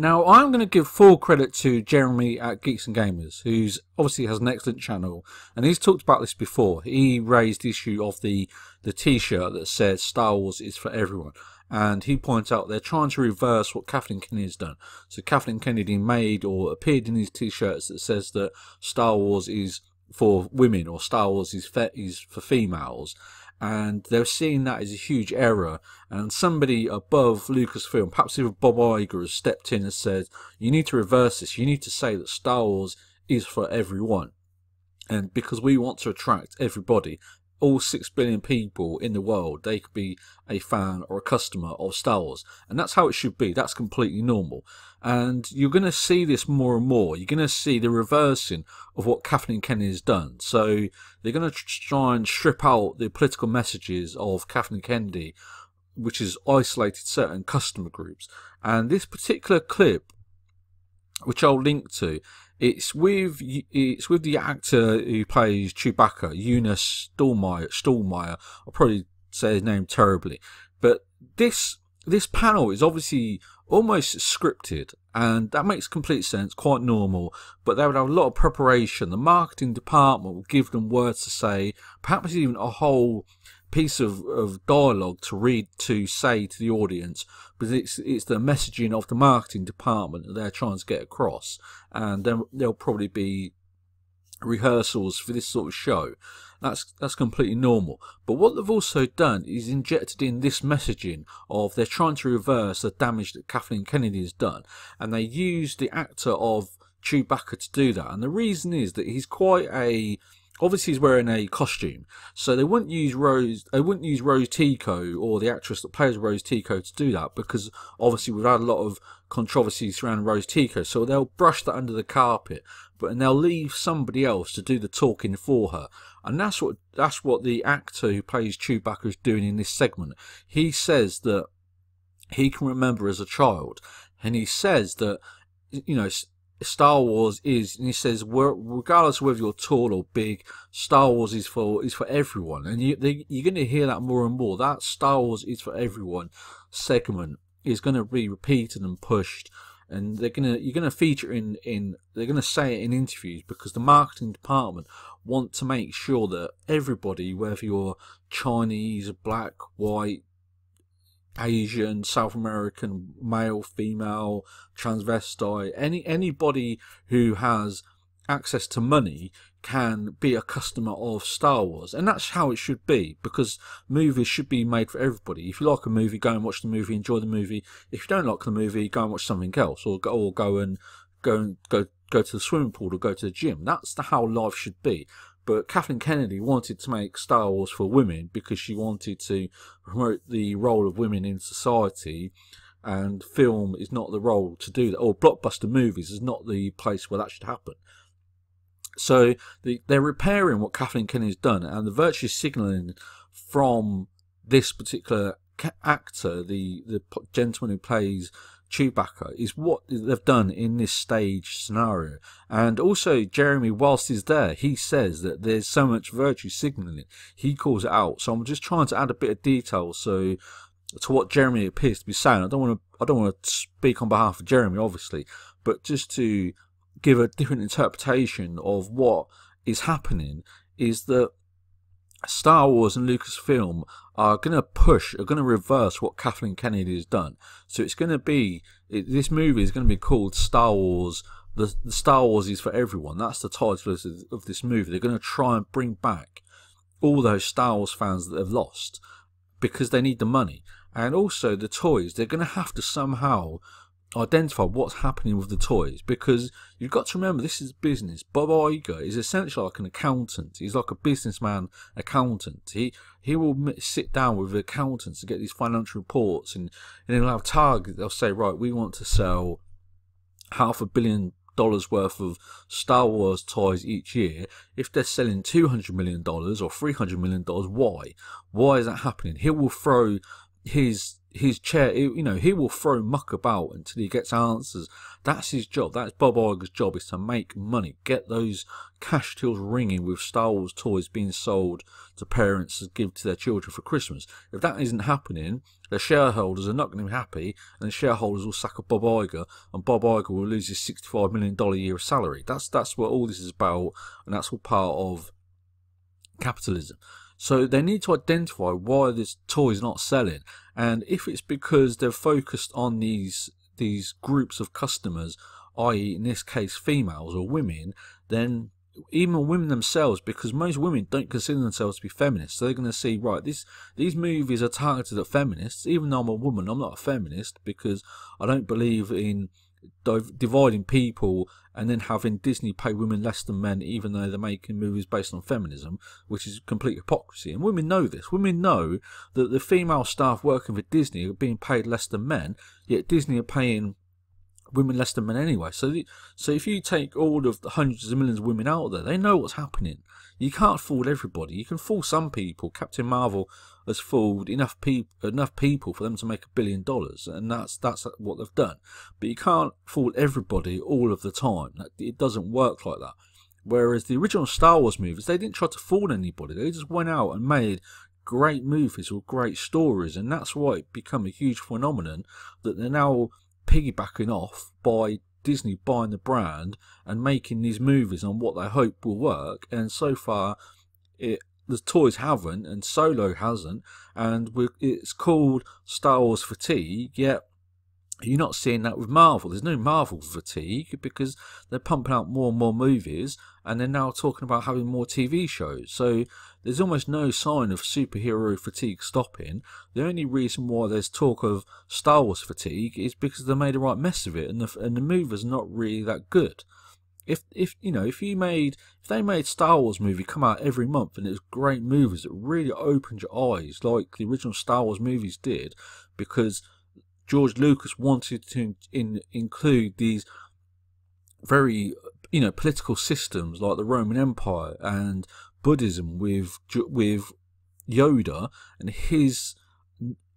Now, I'm going to give full credit to Jeremy at Geeks and Gamers, who's obviously has an excellent channel, and he's talked about this before. He raised the issue of the the T-shirt that says Star Wars is for everyone, and he points out they're trying to reverse what Kathleen Kennedy has done. So Kathleen Kennedy made or appeared in these T-shirts that says that Star Wars is for women or Star Wars is, fe- is for females, and they're seeing that as a huge error. And somebody above Lucasfilm, perhaps even Bob Iger, has stepped in and said, "You need to reverse this. You need to say that Star Wars is for everyone." And because we want to attract everybody, all six billion people in the world, they could be a fan or a customer of Star Wars. And that's how it should be. That's completely normal. And you're going to see this more and more. You're going to see the reversing of what Kathleen Kennedy has done. So they're going to try and strip out the political messages of Kathleen Kennedy, which has isolated certain customer groups. And this particular clip, which I'll link to, it's with it's with the actor who plays Chewbacca, Eunice Stallmeyer. Stallmeyer. I'll probably say his name terribly, but this this panel is obviously almost scripted, and that makes complete sense, quite normal. But they would have a lot of preparation. The marketing department would give them words to say, perhaps even a whole piece of, of dialogue to read to say to the audience because it's it's the messaging of the marketing department that they're trying to get across and then there'll probably be rehearsals for this sort of show that's that's completely normal but what they've also done is injected in this messaging of they're trying to reverse the damage that Kathleen Kennedy has done and they use the actor of Chewbacca to do that and the reason is that he's quite a obviously he's wearing a costume, so they wouldn't use Rose. They wouldn't use Rose Tico or the actress that plays Rose Tico to do that because obviously we've had a lot of controversy surrounding Rose Tico. So they'll brush that under the carpet, but and they'll leave somebody else to do the talking for her. And that's what that's what the actor who plays Chewbacca is doing in this segment. He says that he can remember as a child, and he says that you know Star Wars is, and he says, regardless of whether you're tall or big, Star Wars is for is for everyone, and you, they, you're going to hear that more and more. That Star Wars is for everyone segment is going to be repeated and pushed, and they're to you're to feature in in they're to say it in interviews because the marketing department want to make sure that everybody, whether you're Chinese, black, white, Asian, South American, male, female, transvestite, any anybody who has access to money can be a customer of Star Wars, and that's how it should be because movies should be made for everybody. If you like a movie, go and watch the movie, enjoy the movie. If you don't like the movie, go and watch something else, or go or go and go and go go to the swimming pool or go to the gym. That's the how life should be. But Kathleen Kennedy wanted to make Star Wars for women because she wanted to promote the role of women in society. And film is not the role to do that, or blockbuster movies is not the place where that should happen. So the, they're repairing what Kathleen Kennedy's done, and the virtue signalling from this particular actor, the the gentleman who plays Chewbacca is what they've done in this stage scenario. And also, Jeremy, whilst he's there, he says that there's so much virtue signaling. He calls it out. So I'm just trying to add a bit of detail so to what Jeremy appears to be saying. I don't want to I don't want to speak on behalf of Jeremy, obviously, but just to give a different interpretation of what is happening is that Star Wars and Lucasfilm are going to push, are going to reverse what Kathleen Kennedy has done. So it's going to be, it, this movie is going to be called Star Wars. The, the, Star Wars is for everyone. That's the title of, of this movie. They're going to try and bring back all those Star Wars fans that have lost because they need the money. And also the toys, they're going to have to somehow identify what's happening with the toys because you've got to remember this is business. Bob Iger is essentially like an accountant. He's like a businessman accountant. He he will sit down with accountants to get these financial reports and, and he'll have targets. They'll say, right, we want to sell half a billion dollars worth of Star Wars toys each year. If they're selling two hundred million dollars or three hundred million dollars, why? Why is that happening? He will throw his his chair, you know, he will throw muck about until he gets answers. That's his job. That's Bob Iger's job is to make money, get those cash tills ringing with Star Wars toys being sold to parents to give to their children for Christmas. If that isn't happening, the shareholders are not going to be happy, and the shareholders will sack up Bob Iger, and Bob Iger will lose his $65 million a year salary. That's, that's what all this is about, and that's all part of capitalism. So they need to identify why this toy is not selling, and if it's because they're focused on these these groups of customers, i.e., in this case, females or women, then even women themselves, because most women don't consider themselves to be feminists, so they're going to see right. This these movies are targeted at feminists. Even though I'm a woman, I'm not a feminist because I don't believe in dividing people and then having Disney pay women less than men, even though they're making movies based on feminism, which is complete hypocrisy. And women know this. Women know that the female staff working for Disney are being paid less than men, yet Disney are paying women less than men anyway. So, the, so if you take all of the hundreds of millions of women out there, they know what's happening. You can't fool everybody. You can fool some people. Captain Marvel has fooled enough people enough people for them to make a billion dollars, and that's that's what they've done. But you can't fool everybody all of the time. It doesn't work like that. Whereas the original Star Wars movies, they didn't try to fool anybody. They just went out and made great movies with great stories, and that's why it became a huge phenomenon that they're now piggybacking off by Disney buying the brand and making these movies on what they hope will work. And so far, it the toys haven't, and Solo hasn't, and it's called Star Wars fatigue. Yet you're not seeing that with Marvel. There's no Marvel fatigue because they're pumping out more and more movies, and they're now talking about having more TV shows. So there's almost no sign of superhero fatigue stopping. The only reason why there's talk of Star Wars fatigue is because they made a right mess of it, and the and the movies not really that good. If if you know if you made if they made Star Wars movie come out every month and it was great movies that really opened your eyes like the original Star Wars movies did, because George Lucas wanted to in, include these very you know political systems like the Roman Empire and Buddhism with with Yoda and his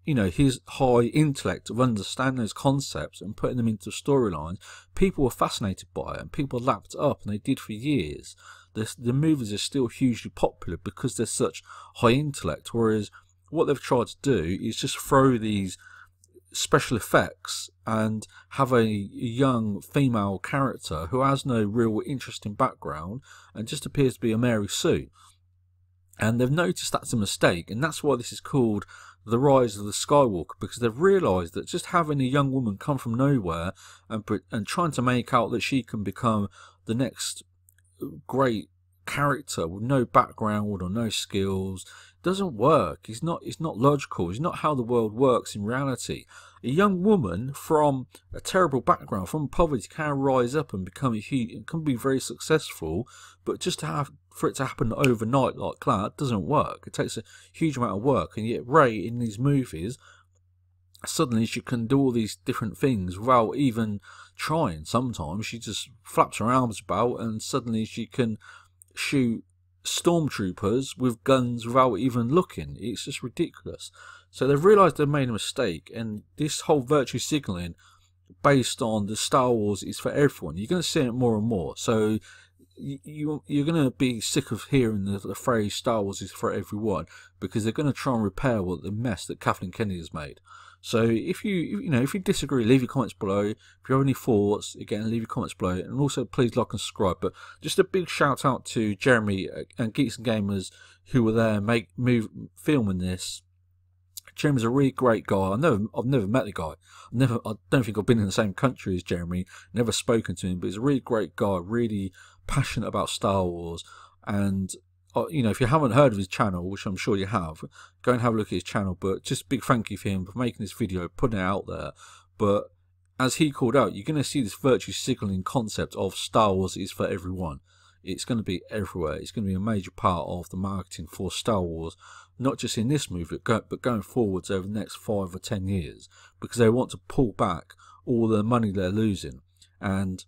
you know his high intellect of understanding those concepts and putting them into storylines. People were fascinated by it and people lapped up and they did for years. The, the movies are still hugely popular because they're such high intellect. Whereas what they've tried to do is just throw these special effects and have a young female character who has no real interesting background and just appears to be a Mary Sue. And they've noticed that's a mistake, and that's why this is called the rise of the Skywalker because they've realised that just having a young woman come from nowhere and and trying to make out that she can become the next great character with no background or no skills doesn't work. It's not. It's not logical. It's not how the world works in reality. A young woman from a terrible background, from poverty, can rise up and become a huge. can be very successful, but just to have for it to happen overnight like that doesn't work. It takes a huge amount of work, and yet Rey in these movies suddenly she can do all these different things without even trying. Sometimes she just flaps her arms about, and suddenly she can shoot stormtroopers with guns without even looking. It's just ridiculous. So they've realised they've made a mistake, and this whole virtue signalling based on the Star Wars is for everyone. You're going to see it more and more. So you, you are going to be sick of hearing the, the, phrase Star Wars is for everyone because they're going to try and repair what the mess that Kathleen Kennedy has made. So if you you know if you disagree, leave your comments below. If you have any thoughts, again leave your comments below, and also please like and subscribe. But just a big shout out to Jeremy uh, and Geeks and Gamers who were there, make move filming this. Jeremy's a really great guy. I never, I've never met the guy. I never, I don't think I've been in the same country as Jeremy. Never spoken to him, but he's a really great guy. Really passionate about Star Wars, and uh, you know, if you haven't heard of his channel, which I'm sure you have, go and have a look at his channel. But just big thank you for him for making this video, putting it out there. But as he called out, you're going to see this virtue signaling concept of Star Wars is for everyone. It's going to be everywhere. It's going to be a major part of the marketing for Star Wars, not just in this movie, but going forwards over the next five or ten years, because they want to pull back all the money they're losing, and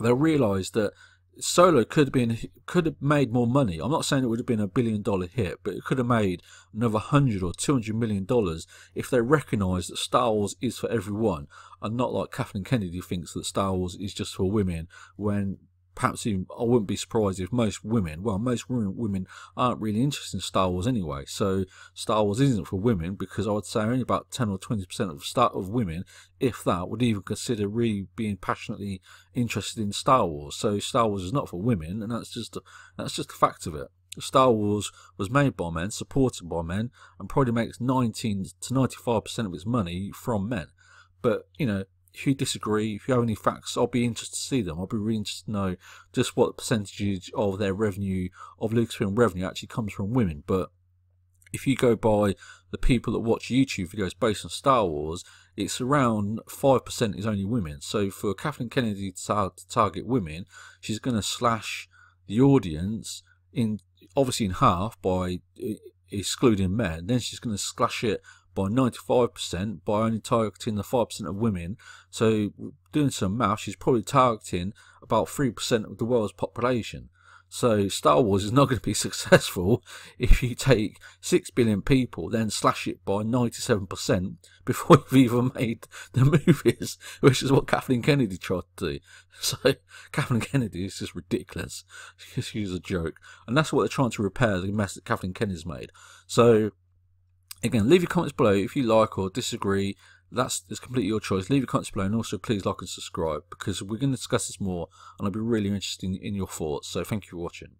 they'll realise that Solo could have been could have made more money. I'm not saying it would have been a billion dollar hit, but it could have made another hundred or two hundred million dollars if they recognised that Star Wars is for everyone, and not like Kathleen Kennedy thinks that Star Wars is just for women. When perhaps even, I wouldn't be surprised if most women, well, most women aren't really interested in Star Wars anyway. So Star Wars isn't for women because I would say only about 10 or 20% of of women, if that, would even consider really being passionately interested in Star Wars. So Star Wars is not for women, and that's just that's just a fact of it. Star Wars was made by men, supported by men, and probably makes 19 to 95% of its money from men. But, you know, if you disagree, if you have any facts, I'll be interested to see them. I'll be really interested to know just what percentage of their revenue, of Lucasfilm revenue, actually comes from women. But if you go by the people that watch YouTube videos based on Star Wars, it's around 5% is only women. So for Kathleen Kennedy to target women, she's going to slash the audience in obviously in half by eh, excluding men. Then she's going to slash it by 95% by only targeting the 5% of women. So, doing some math, she's probably targeting about 3% of the world's population. So, Star Wars is not going to be successful if you take 6 billion people, then slash it by 97% before you've even made the movies, which is what Kathleen Kennedy tried to do. So, Kathleen Kennedy is just ridiculous. She's a joke. And that's what they're trying to repair the mess that Kathleen Kennedy's made. So, Again, leave your comments below if you like or disagree. That's, that's completely your choice. Leave your comments below and also please like and subscribe because we're going to discuss this more and I'll be really interested in, in your thoughts. So thank you for watching.